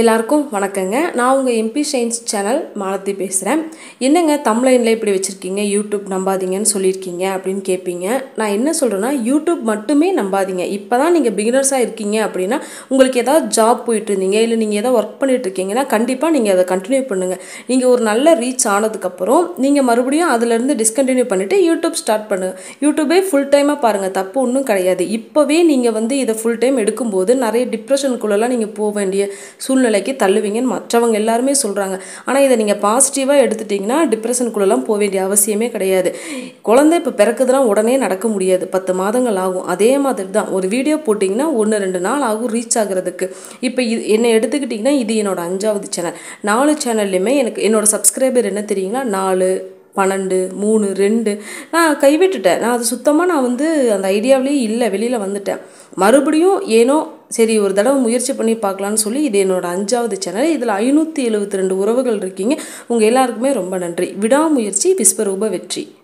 எல்லாருக்கும் வணக்கங்க. நான் உங்கள் எம்பி சயின்ஸ் சேனல் மாலத்தி பேசுகிறேன் என்னங்க தம்ப்லைனில் இப்படி வச்சுருக்கீங்க? யூடியூப் நம்பாதீங்கன்னு சொல்லியிருக்கீங்க அப்படின்னு கேட்பீங்க நான் என்ன சொல்கிறேன்னா யூடியூப் மட்டுமே நம்பாதீங்க. இப்போ தான் நீங்கள் பிகினர்ஸாக இருக்கீங்க அப்படின்னா உங்களுக்கு ஏதாவது ஜாப் போயிட்டு இருந்தீங்க இல்லை நீங்கள் ஏதாவது ஒர்க் பண்ணிட்டு இருக்கீங்கன்னா கண்டிப்பாக நீங்கள் அதை கண்டினியூ பண்ணுங்கள் நீங்கள் ஒரு நல்ல ரீச் ஆனதுக்கப்புறம் நீங்கள் மறுபடியும் அதுலேருந்து டிஸ்கண்டினியூ பண்ணிவிட்டு யூடியூப் ஸ்டார்ட் பண்ணுங்கள் யூடியூபே ஃபுல் டைமாக பாருங்கள் தப்பு ஒன்றும் கிடையாது. இப்போவே நீங்கள் வந்து இதை ஃபுல் டைம் எடுக்கும்போது நிறைய டிப்ரெஷனுக்குள்ளெல்லாம் நீங்கள் போக வேண்டிய சூழ்நிலைக்கு தள்ளுவீங்கன்னு மற்றவங்க எல்லாருமே சொல்கிறாங்க ஆனால் இதை நீங்கள் பாசிட்டிவாக எடுத்துட்டிங்கன்னா டிப்ரெஷனுக்குள்ளெல்லாம் போக வேண்டிய அவசியமே கிடையாது. குழந்தை இப்போ பிறக்குதுன்னா உடனே நடக்க முடியாது. பத்து மாதங்கள் ஆகும். அதே மாதிரி தான் ஒரு வீடியோ போட்டிங்கன்னா ஒன்று ரெண்டு நாள் ஆகும் ரீச் ஆகிறதுக்கு. இப்போ இது என்னை எடுத்துக்கிட்டிங்கன்னா இது என்னோட அஞ்சாவது சேனல் நாலு சேனல்லையுமே எனக்கு என்னோடய சப்ஸ்கிரைபர் என்ன தெரியுங்களா? நாலு பன்னெண்டு மூணு ரெண்டு. நான் கைவிட்டுட்டேன். நான் அது சுத்தமாக நான் வந்து அந்த ஐடியாவிலேயே இல்லை. வெளியில் வந்துட்டேன். மறுபடியும் ஏனோ சரி ஒரு தடவை முயற்சி பண்ணி பார்க்கலான்னு சொல்லி இது என்னோட அஞ்சாவது சேனல். இதில் ஐநூற்றி எழுபத்தி ரெண்டு உறவுகள் இருக்கீங்க. உங்கள் எல்லாருக்குமே ரொம்ப நன்றி. விடாமுயற்சி விஸ்வரூப வெற்றி.